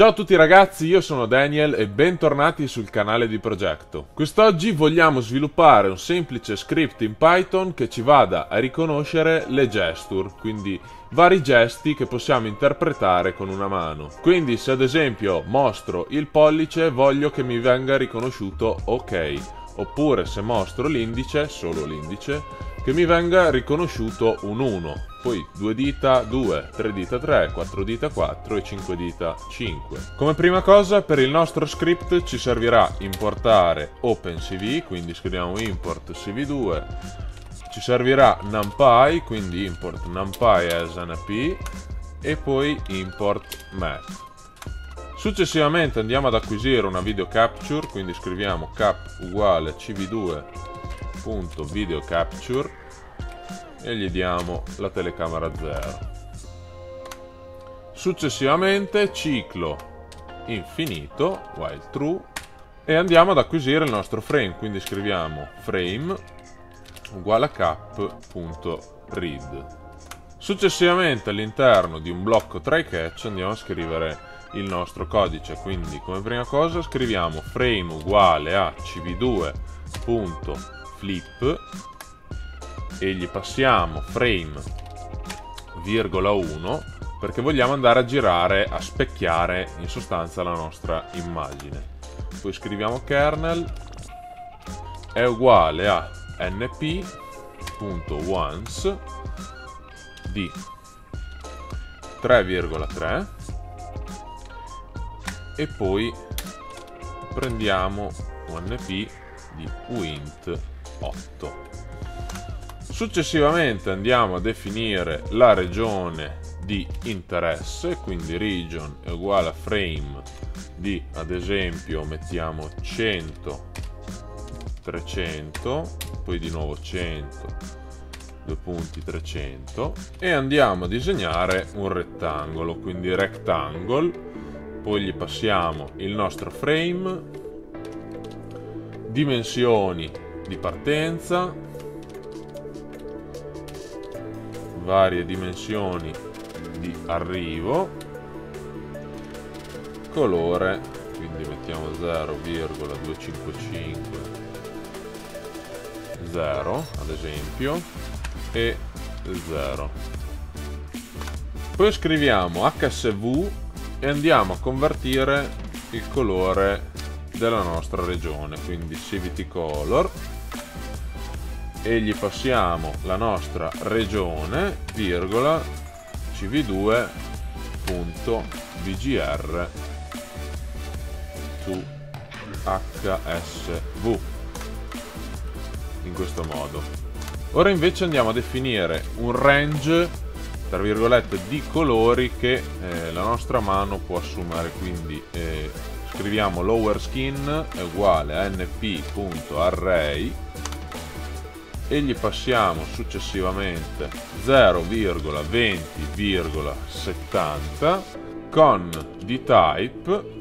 Ciao a tutti ragazzi, io sono Daniel e bentornati sul canale di Progetto. Quest'oggi vogliamo sviluppare un semplice script in Python che ci vada a riconoscere le gesture, quindi vari gesti che possiamo interpretare con una mano. Quindi se ad esempio mostro il pollice voglio che mi venga riconosciuto ok, oppure se mostro l'indice, solo l'indice, che mi venga riconosciuto un 1 poi 2 dita 2, 3 dita 3, 4 dita 4 e 5 dita 5. Come prima cosa per il nostro script ci servirà importare OpenCV, quindi scriviamo import cv2, ci servirà numpy, quindi import numpy as np e poi import math. Successivamente andiamo ad acquisire una video capture, quindi scriviamo cap uguale cv2.videocapture e gli diamo la telecamera 0. Successivamente ciclo infinito, while true, e andiamo ad acquisire il nostro frame, quindi scriviamo frame uguale a cap.read. Successivamente all'interno di un blocco try catch andiamo a scrivere il nostro codice, quindi come prima cosa scriviamo frame uguale a cv2.flip e gli passiamo frame virgola 1 perché vogliamo andare a girare, a specchiare in sostanza la nostra immagine. Poi scriviamo kernel è uguale a np.once di 3,3 e poi prendiamo un np di uint 8 Successivamente andiamo a definire la regione di interesse, quindi region è uguale a frame di, ad esempio, mettiamo 100, 300, poi di nuovo 100, due punti 300 e andiamo a disegnare un rettangolo, quindi rectangle, poi gli passiamo il nostro frame, dimensioni di partenza, varie dimensioni di arrivo colore quindi mettiamo 0,255 0 ad esempio e 0 poi scriviamo hsv e andiamo a convertire il colore della nostra regione quindi cvt color e gli passiamo la nostra regione, virgola, cv2.bgr to hsv in questo modo. Ora invece andiamo a definire un range tra virgolette di colori che eh, la nostra mano può assumere. Quindi eh, scriviamo lower skin è uguale a np.array e gli passiamo successivamente 0,20,70 con dtype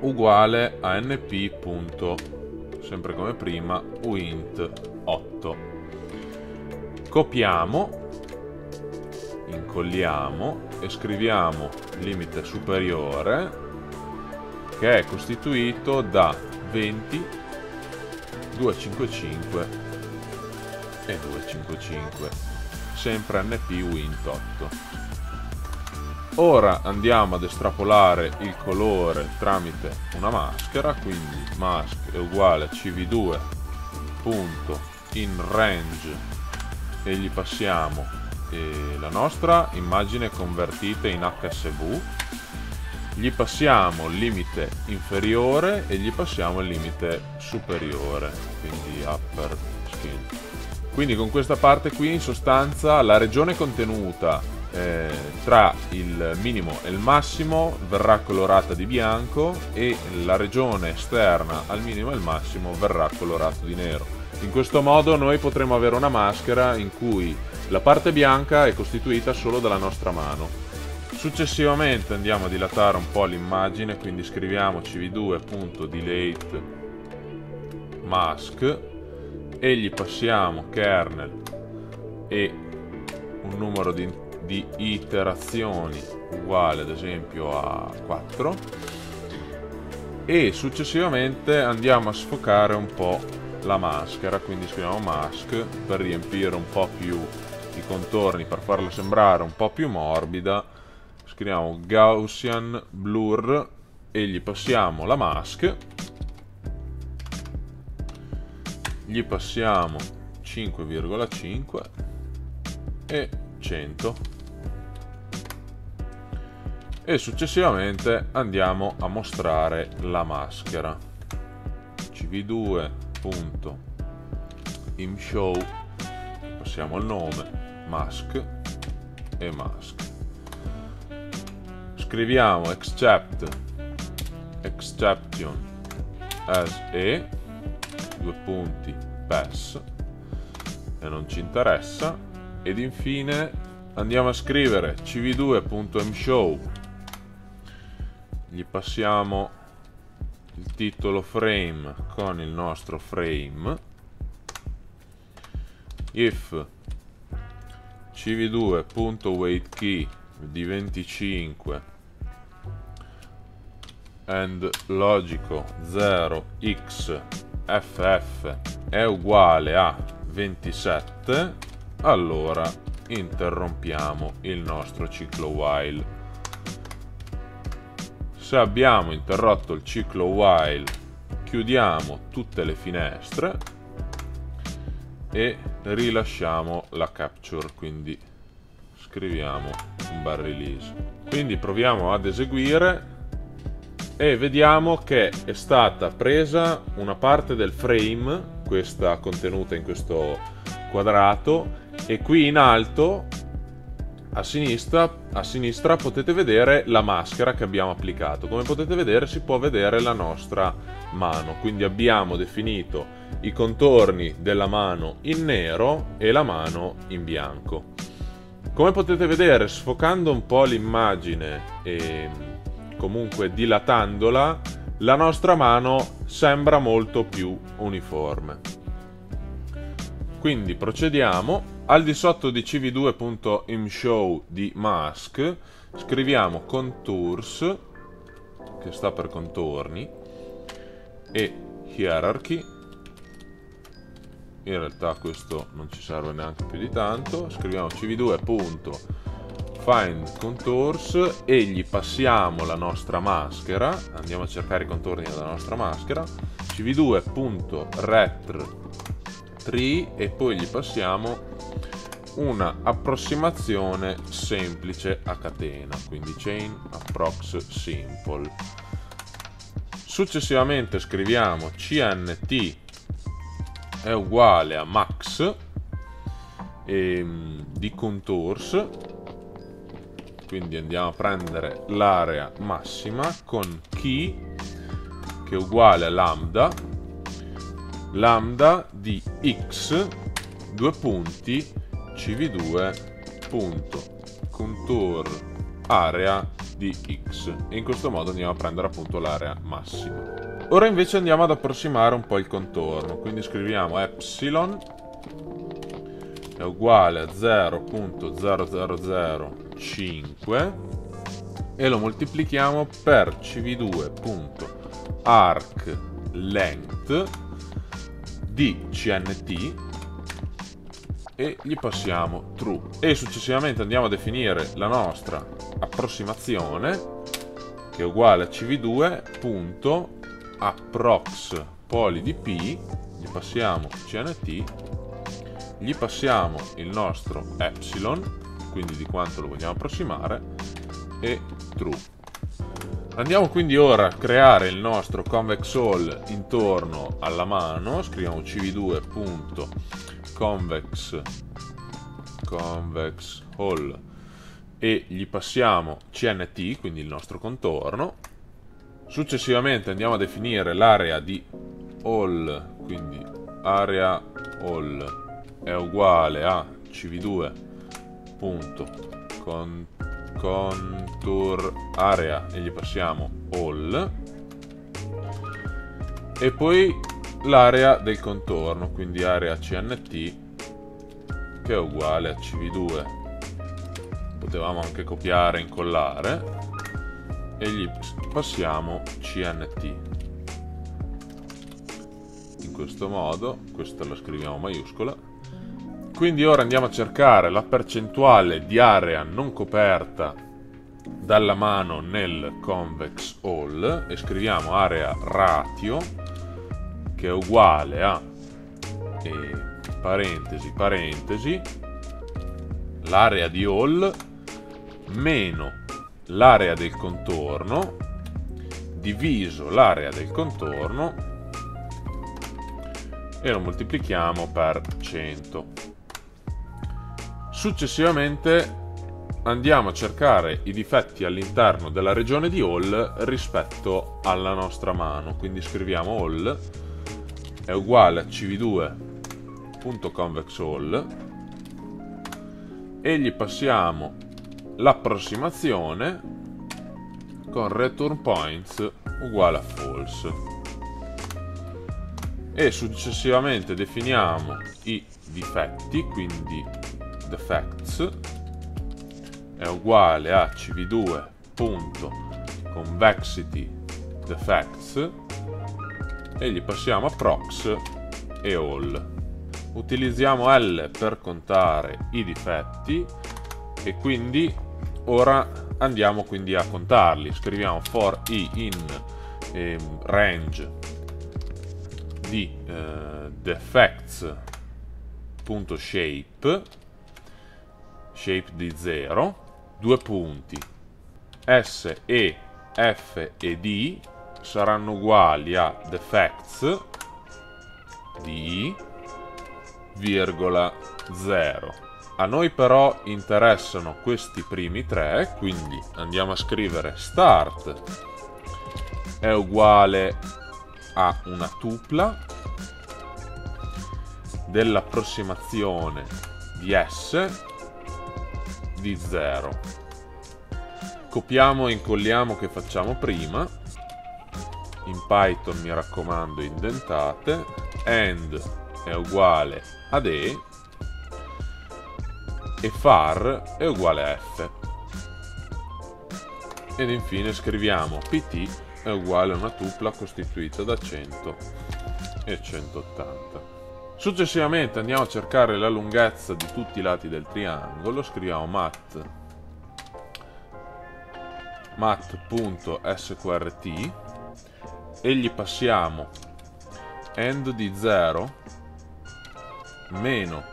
uguale a np. sempre come prima uint 8 copiamo incolliamo e scriviamo limite superiore che è costituito da 20 255 e 255 sempre np wint 8 ora andiamo ad estrapolare il colore tramite una maschera quindi mask è uguale a cv2 punto in range e gli passiamo. Eh, la nostra immagine convertita in hsv gli passiamo il limite inferiore e gli passiamo il limite superiore quindi upper skin quindi con questa parte qui in sostanza la regione contenuta eh, tra il minimo e il massimo verrà colorata di bianco e la regione esterna al minimo e al massimo verrà colorata di nero. In questo modo noi potremo avere una maschera in cui la parte bianca è costituita solo dalla nostra mano. Successivamente andiamo a dilatare un po' l'immagine, quindi scriviamo cv2.delete mask e gli passiamo kernel e un numero di, di iterazioni uguale ad esempio a 4 e successivamente andiamo a sfocare un po' la maschera quindi scriviamo mask per riempire un po' più i contorni per farla sembrare un po' più morbida. Scriviamo Gaussian blur e gli passiamo la mask gli passiamo 5,5 e 100 e successivamente andiamo a mostrare la maschera. Cv2.imshow passiamo il nome mask e mask. Scriviamo except exception as e due punti pass e non ci interessa. Ed infine andiamo a scrivere cv2.mshow gli passiamo il titolo frame con il nostro frame. If cv2.waitKey di 25 and logico 0x ff è uguale a 27 allora interrompiamo il nostro ciclo while. Se abbiamo interrotto il ciclo while chiudiamo tutte le finestre e rilasciamo la capture quindi scriviamo un bar release. Quindi proviamo ad eseguire e vediamo che è stata presa una parte del frame questa contenuta in questo quadrato e qui in alto a sinistra, a sinistra potete vedere la maschera che abbiamo applicato. Come potete vedere si può vedere la nostra mano, quindi abbiamo definito i contorni della mano in nero e la mano in bianco. Come potete vedere sfocando un po' l'immagine e comunque dilatandola, la nostra mano sembra molto più uniforme. Quindi procediamo al di sotto di cv2.imshow di mask scriviamo contours, che sta per contorni, e hierarchy. In realtà questo non ci serve neanche più di tanto. Scriviamo cv2.find contours e gli passiamo la nostra maschera. Andiamo a cercare i contorni della nostra maschera. cv2.retr tree e poi gli passiamo una approssimazione semplice a catena, quindi chain approx simple. Successivamente scriviamo cnt è uguale a max ehm, di contours, quindi andiamo a prendere l'area massima con key che è uguale a lambda, lambda di x, due punti, cv2.contour area di x. E in questo modo andiamo a prendere appunto l'area massima. Ora invece andiamo ad approssimare un po' il contorno, quindi scriviamo epsilon è uguale a 0.0005 e lo moltiplichiamo per cv2.arc length di cnt e gli passiamo true. E successivamente andiamo a definire la nostra approssimazione che è uguale a cv2.approx poli di p gli passiamo cnt gli passiamo il nostro epsilon quindi di quanto lo vogliamo approssimare e true. Andiamo quindi ora a creare il nostro convex hall intorno alla mano, scriviamo cv2 convex hall e gli passiamo cnt quindi il nostro contorno. Successivamente andiamo a definire l'area di all quindi area all è uguale a cv2 punto con, contour area e gli passiamo all e poi l'area del contorno, quindi area CNT che è uguale a CV2 potevamo anche copiare e incollare e gli passiamo CNT in questo modo questa la scriviamo maiuscola quindi ora andiamo a cercare la percentuale di area non coperta dalla mano nel convex all e scriviamo area ratio che è uguale a eh, parentesi parentesi l'area di all meno l'area del contorno diviso l'area del contorno e lo moltiplichiamo per 100 successivamente andiamo a cercare i difetti all'interno della regione di all rispetto alla nostra mano. Quindi scriviamo all è uguale a cv2.convexall e gli passiamo l'approssimazione con return points uguale a false. E successivamente definiamo i difetti quindi defects è uguale a cv2.convexity defects e gli passiamo a prox e all. Utilizziamo L per contare i difetti e quindi ora andiamo quindi a contarli. Scriviamo for i in eh, range di eh, defects.shape shape di 0 due punti. S, E, F e D saranno uguali a defects di virgola 0 a noi però interessano questi primi tre, quindi andiamo a scrivere start. È uguale a una tupla dell'approssimazione di S di 0. Copiamo e incolliamo che facciamo prima. In Python mi raccomando indentate. AND è uguale ad E e far è uguale a f. Ed infine scriviamo pt è uguale a una tupla costituita da 100 e 180. Successivamente andiamo a cercare la lunghezza di tutti i lati del triangolo, scriviamo mat mat.sqrt e gli passiamo end di 0 meno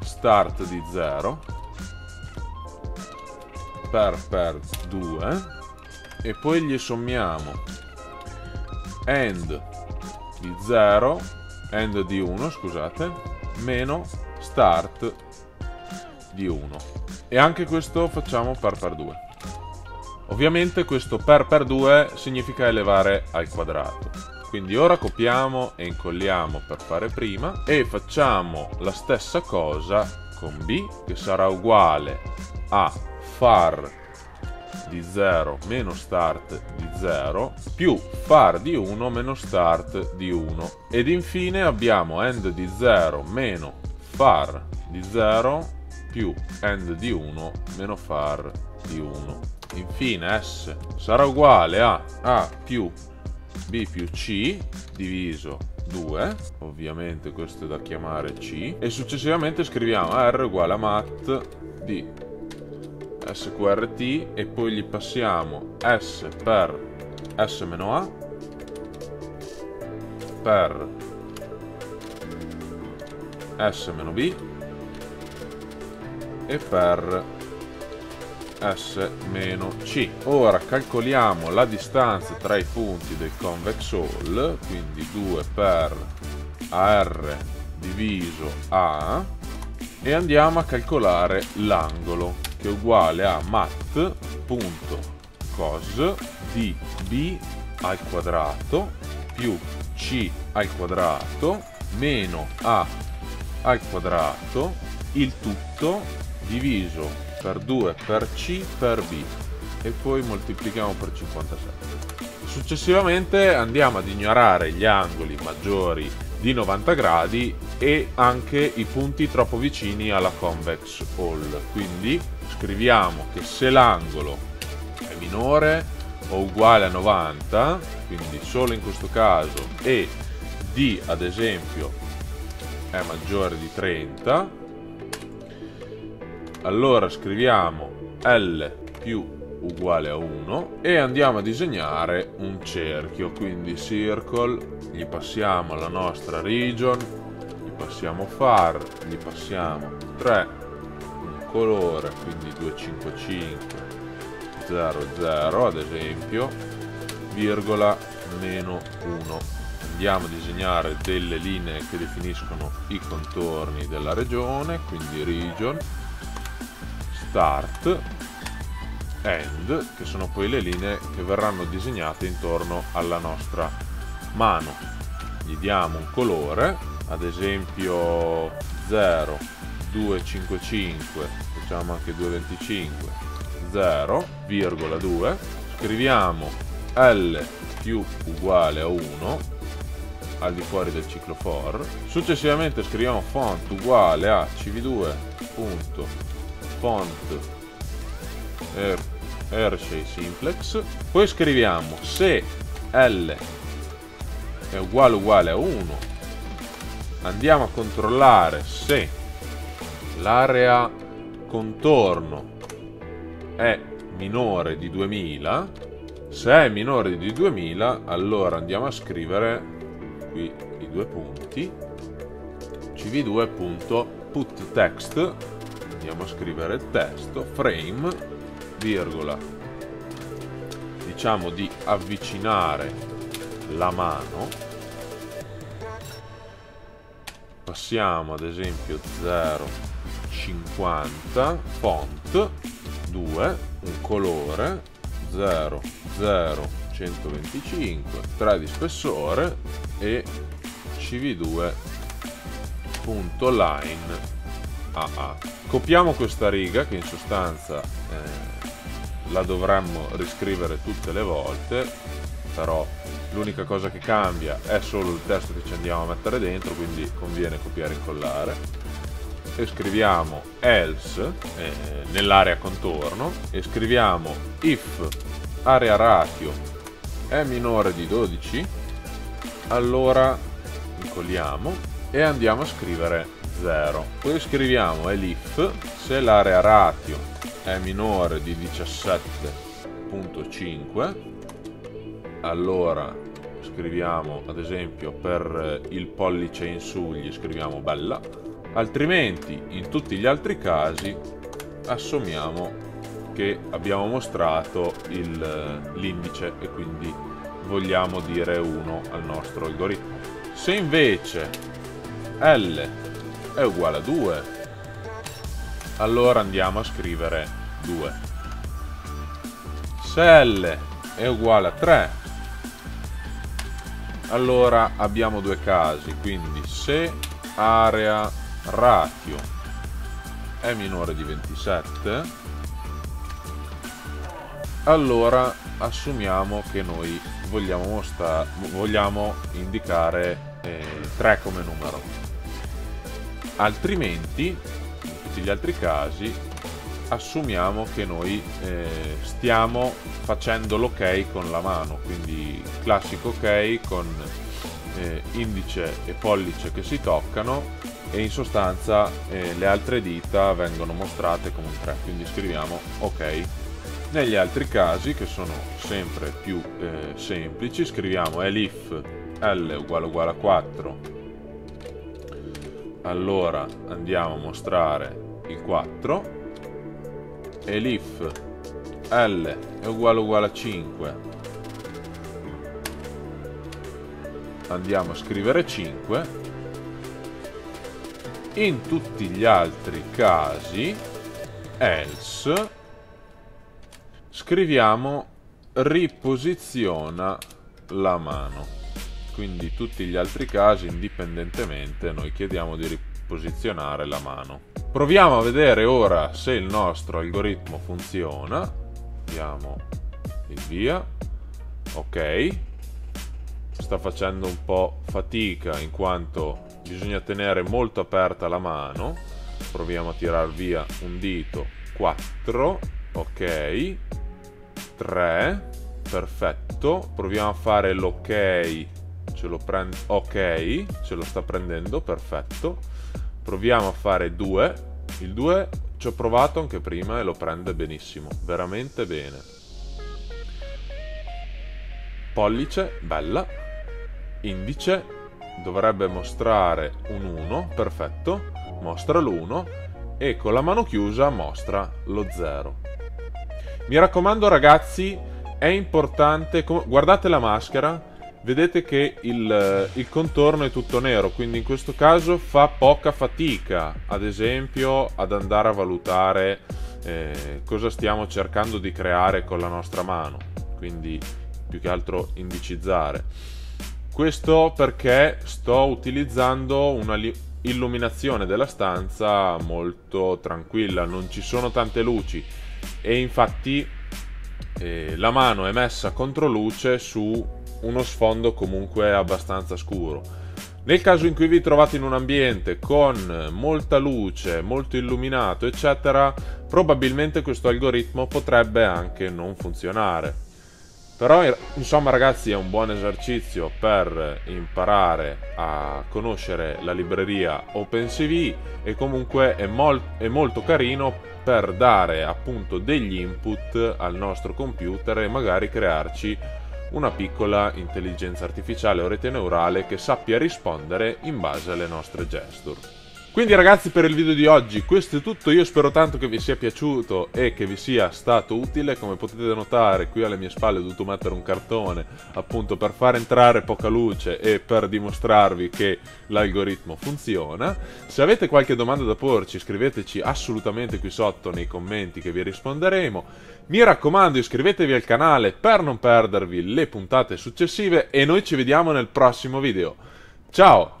start di 0 per per 2 e poi gli sommiamo end di 0 end di 1 scusate. Meno start di 1 e anche questo facciamo per per 2 ovviamente questo per per 2 significa elevare al quadrato. Quindi ora copiamo e incolliamo per fare prima e facciamo la stessa cosa con B che sarà uguale a far di 0 meno start di 0 più far di 1 meno start di 1 ed infine abbiamo end di 0 meno far di 0 più end di 1 meno far di 1 infine S sarà uguale a A più b più c diviso 2 ovviamente questo è da chiamare c e successivamente scriviamo r uguale a mat di sqrt e poi gli passiamo s per s meno a per s meno b e per S-C. Ora calcoliamo la distanza tra i punti del convex all, quindi 2 per AR diviso A, e andiamo a calcolare l'angolo, che è uguale a mat.cos di B al quadrato più C al quadrato meno A al quadrato, il tutto diviso per 2 per C per B e poi moltiplichiamo per 57. Successivamente andiamo ad ignorare gli angoli maggiori di 90 gradi e anche i punti troppo vicini alla convex all. Quindi scriviamo che se l'angolo è minore o uguale a 90 quindi solo in questo caso e d ad esempio è maggiore di 30 allora scriviamo L più uguale a 1 e andiamo a disegnare un cerchio. Quindi circle gli passiamo la nostra region gli passiamo far gli passiamo 3 un colore quindi 255 00 ad esempio virgola meno 1 andiamo a disegnare delle linee che definiscono i contorni della regione quindi region start end che sono poi le linee che verranno disegnate intorno alla nostra mano. Gli diamo un colore ad esempio 0 255 facciamo anche 225 0 virgola 2 scriviamo L più uguale a 1 al di fuori del ciclo for successivamente scriviamo font uguale a cv2 punto font Hershey Simplex poi scriviamo se L è uguale uguale a 1 andiamo a controllare se l'area contorno è minore di 2000 se è minore di 2000 allora andiamo a scrivere qui i due punti. cv2.putText andiamo a scrivere il testo frame virgola. Diciamo di avvicinare la mano. Passiamo ad esempio 0,50 font 2 un colore 0 0 125 3 di spessore e cv2 punto line AA copiamo questa riga che in sostanza eh, la dovremmo riscrivere tutte le volte però l'unica cosa che cambia è solo il testo che ci andiamo a mettere dentro quindi conviene copiare e incollare e scriviamo else eh, nell'area contorno e scriviamo if area ratio è minore di 12 allora incolliamo e andiamo a scrivere 0 poi scriviamo elif se l'area ratio è minore di 17.5 allora scriviamo ad esempio per il pollice in su gli scriviamo bella altrimenti in tutti gli altri casi assumiamo che abbiamo mostrato l'indice e quindi vogliamo dire 1 al nostro algoritmo se invece L è uguale a 2 allora andiamo a scrivere 2. Se L è uguale a 3, allora abbiamo due casi, quindi se area ratio è minore di 27, allora assumiamo che noi vogliamo, vogliamo indicare eh, 3 come numero. Altrimenti tutti gli altri casi assumiamo che noi eh, stiamo facendo l'ok con la mano, quindi classico ok con eh, indice e pollice che si toccano e in sostanza eh, le altre dita vengono mostrate come un 3, quindi scriviamo ok. Negli altri casi, che sono sempre più eh, semplici, scriviamo elif l uguale uguale a 4 allora andiamo a mostrare il 4 e l'if L è uguale uguale a 5 andiamo a scrivere 5 in tutti gli altri casi else scriviamo riposiziona la mano quindi tutti gli altri casi indipendentemente noi chiediamo di riposizionare la mano. Proviamo a vedere ora se il nostro algoritmo funziona. Diamo il via. Ok. Sta facendo un po' fatica in quanto bisogna tenere molto aperta la mano. Proviamo a tirar via un dito. 4, ok, 3, perfetto, proviamo a fare l'ok, ce lo prende, ok, ce lo sta prendendo, perfetto, proviamo a fare 2, il 2 ci ho provato anche prima e lo prende benissimo, veramente bene. Pollice, bella, indice, dovrebbe mostrare un 1, perfetto, mostra l'1 e con la mano chiusa mostra lo 0. Mi raccomando ragazzi, è importante, guardate la maschera, vedete che il, il, contorno è tutto nero, quindi in questo caso fa poca fatica, ad esempio, ad andare a valutare eh, cosa stiamo cercando di creare con la nostra mano, quindi più che altro indicizzare. Questo perché sto utilizzando una, illuminazione della stanza molto tranquilla, non ci sono tante luci e infatti eh, la mano è messa contro luce su uno sfondo comunque abbastanza scuro. Nel caso in cui vi trovate in un ambiente con molta luce, molto illuminato, eccetera, probabilmente questo algoritmo potrebbe anche non funzionare. Però insomma ragazzi è un buon esercizio per imparare a conoscere la libreria OpenCV e comunque è, mol è molto carino per dare appunto degli input al nostro computer e magari crearci una piccola intelligenza artificiale o rete neurale che sappia rispondere in base alle nostre gesture. Quindi ragazzi per il video di oggi questo è tutto, io spero tanto che vi sia piaciuto e che vi sia stato utile, come potete notare qui alle mie spalle ho dovuto mettere un cartone appunto per far entrare poca luce e per dimostrarvi che l'algoritmo funziona. Se avete qualche domanda da porci scriveteci assolutamente qui sotto nei commenti che vi risponderemo. Mi raccomando iscrivetevi al canale per non perdervi le puntate successive e noi ci vediamo nel prossimo video. Ciao!